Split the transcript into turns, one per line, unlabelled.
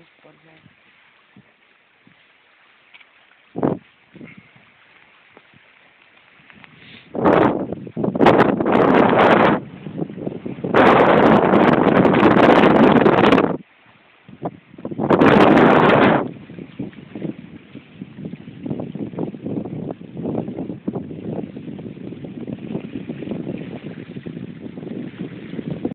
use करना है